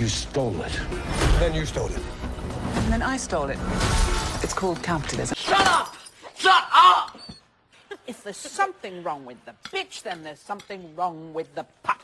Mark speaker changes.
Speaker 1: You stole it.
Speaker 2: Then you stole it.
Speaker 3: And then I stole it. It's called capitalism.
Speaker 4: Shut up! Shut up! If there's something wrong with the bitch, then there's something wrong with the pup.